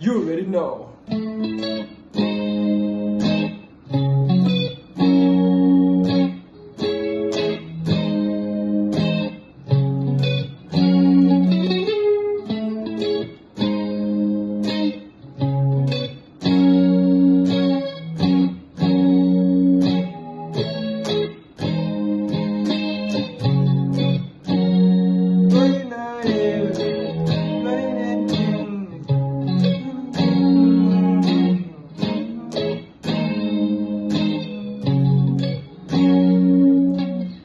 You already know.